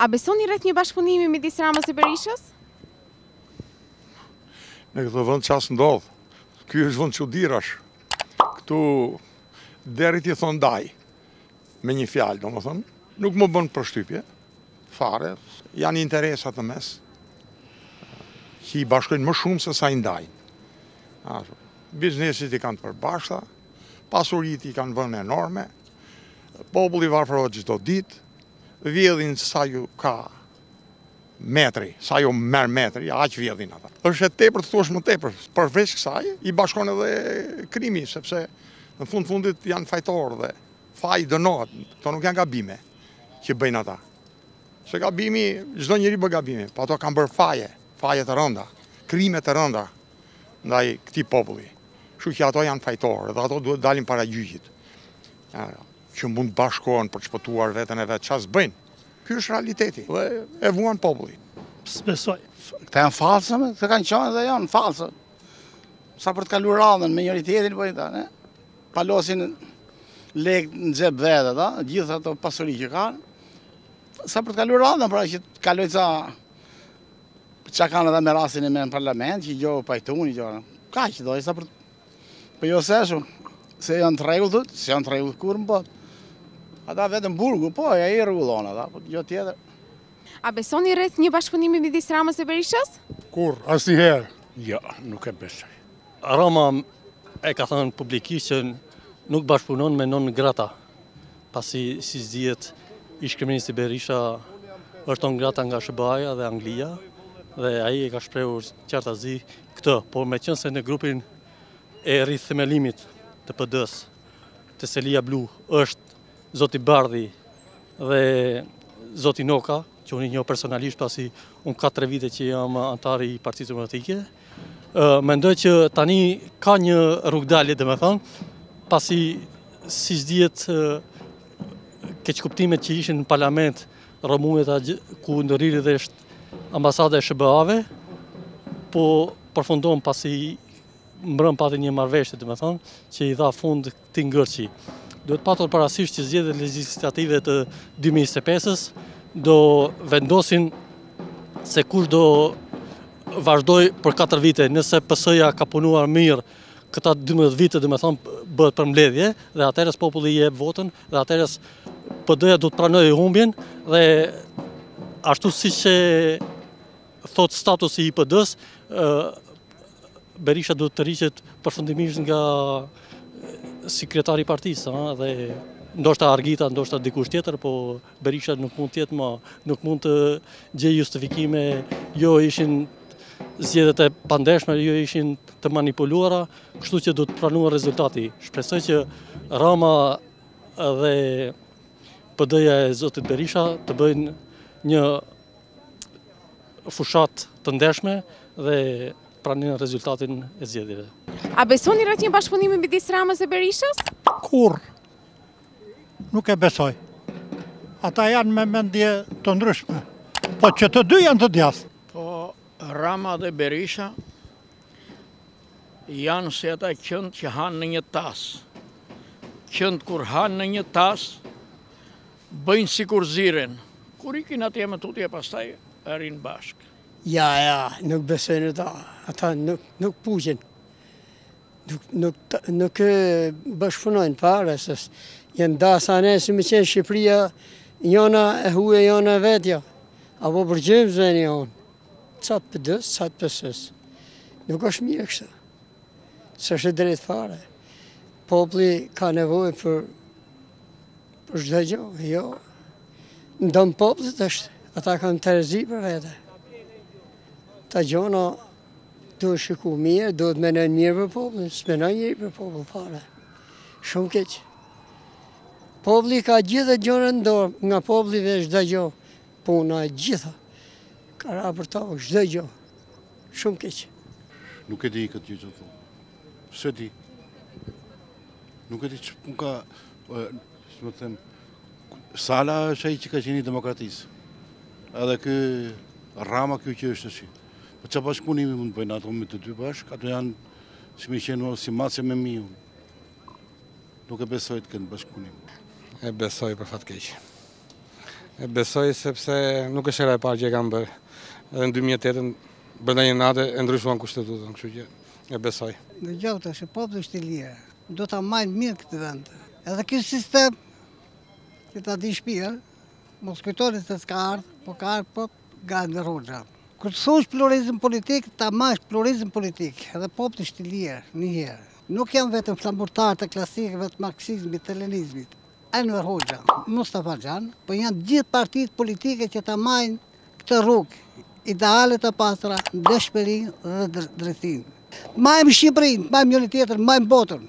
A besoni rreth një bashkëpunimi midis Ramës e Berishës? Në këtë vend ça s'ndodh, ky është vend çudirash, këtu derrit i thonë dajë, me një fjalë, domethënë, nuk më bën përshtypje, fare, janë interesat në mes, që i bashkojnë më shumë se sa i ndajnë. Bizneset i kanë të përbashkta, pasuritë i kanë vënë enorme, populli varfërohet çdo ditë, vjedhin sa ju ka metri, sa ju merr metri, aq vjedhin ata. është e tepër të thuash më tepër, përveç kësaj, i bashkon edhe krimi, sepse në fund të fundit janë fajtorë dhe faji dënohet, këto nuk janë gabime që bëjnë ata. Se gabimi, çdo njeri bën gabime, pa po ato kanë bërë faje, faje të rënda, krime të rënda, ndaj këtij populli. Kështu që ato janë fajtorë dhe ato duhet të dalin para gjyqit. Që mund të bashkohen për të shpëtuar veten e vet, ça s'bëjnë? Ky është realiteti dhe e vuan populli. S'besoj. Këta janë falsë, këta kanë qenë dhe janë falsë. Sa për të kaluar radhën me njëri-tjetrin po i ta, ne? Palosin lek në xhep vetë ata, gjithë ato pasuri që kanë. Sa për të kaluar radhën, pra që të kalojë ca Ça kanë edhe me rastin e mbrëm në parlament, që gjoja u pajtun, një gjo, ka që dojë, sa për... Për po jo se shumë, se s'kanë të rregull, thut, se s'kanë të rregull kurrë në botë. Ata vetëm burgu, po, i rregullon, ata, jo gjë tjetër. A besoni rreth një bashkëpunimi midis Ramës e Berishës? Kurrë, asnjëherë. Ja, jo, nuk e besoj. Rama e ka thënë publikisht që nuk bashkëpunon me non grata. Pasi, siç dihet, ish-kryeministri Berisha është non grata nga SHBA-ja dhe Anglia, dhe ai e ka shprehur qartazi këtë, por meqenëse në grupin e rithemelimit të PD-së, te Selia Blu është zoti Bardhi dhe zoti Noka, që unë i njoh personalisht pasi unë ka tre vite që jam anëtar i Partisë Demokratike, Mendoj që tani ka një rrugëdalje, domethënë, pasi siç dihet keqkuptimet që ishin në parlament rrëmujat ku ndërhyri edhe ambasada e SHBA-ve, po përfundon pasi mbrëm pati një marrëveshje, domethënë, që i dha fund këtij ngërçi. Duhet patur parasysh që zgjedhjet legjislative të 2025-s do vendosin se kush do vazhdojë për 4 vite, nëse PS-ja ka punuar mirë këta 12 vite, domethënë, bëhet përmbledhje, dhe atëherës populli jep votën, dhe atëherës PD-ja do të pranojë humbjen, dhe ashtu siç thotë statusi i PD-së, Berisha duhet të tërhiqet përfundimisht nga si kryetari i partisë, dhe ndoshta Argita, ndoshta dikush tjetër, po Berisha nuk mund të jetë ma, nuk mund të gjejë justifikime, jo ishin zgjedhjet e pandershme, jo ishin të manipuluara, kështu që do të pranuar rezultati. Shpresoj që Rama dhe PD-ja e Zotit Berisha të bëjnë një fushatë të ndershme dhe pranojnë rezultatin e zgjedhjeve. A besoni rreth një bashkëpunimi midis Ramës e Berishës? Kurrë. Nuk e besoj. Ata janë me mendje të ndryshme. Po që të dy janë të djathtë. Po Rama dhe Berisha janë si ata qentë që hanë në një tas. Qentë kur hanë në një tasë, Bëjnë sikur ziren. Kur ikin atje më tutje pastaj rrinë bashkë. Ja ja, nuk besoj në ta. Ata nuk nuk puqen. Nuk nuk nuk bashkëpunojnë fare se janë nda, sa ne, si me qenë Shqipëria jonë e huaj, jo e vetja. Apo për gjëmë zëni jonë. Ça për PD-së, ça për PS-së. Nuk është mirë kështu. S'është drejtë fare. Populli ka nevojë për Për çdo gjë, jo. Ndon popullit është, ata kanë terezi për vete. Këta gjona duhet shiku mirë, duhet menojnë mirë për popullin, s'menojnë njeri për popull fare. Shumë keq. Populli ka gjithë gjënë n'dorë, nga populli dhe çdo gjo, puna e gjitha. Ka ra për ta, çdo gjo, shumë keq. Nuk e di këtë gjithë të thonë. S'e di. Nuk e di çë punë ka, çë me të thënë, Sala është ai që ka qenë i demokracisë. Edhe ky Rama, kjo që është është. Po çë bashkëpunimi mund të bëjnë ato me të dy bashkë, ato janë si me qenë si mace me miun. Nuk e besoj të kenë bashkëpunim. E besoj për fat të keq. E besoj sepse nuk është hera e parë që e kanë bërë. Edhe në 2008-ën, brenda një nate, e ndryshuan kushtetutën, kështu që e besoj. Në qoftë se populli është i lirë, do ta majnë mirë këtë vend. Edhe ky sistem, që ta dish mirë, mos kujtoni se s'ka ardhë, po ka ardhë po nga Enver Hoxha. Kur të thush pluralizëm politik, ta mash pluralizëm politik, edhe populli është i lirë, një herë. Nuk janë vetëm flamurtarë të klasikëve të marksizmit, të leninizmit. Enver Hoxha, Mustafa Gjan, po janë gjithë partitë politike që ta majnë Këtë rrugë, idealet e pastra, ndershmërinë dhe drejtësinë. Të mbajmë Shqipërinë, të mbajmë njëri tjetrin, të mbajmë botën.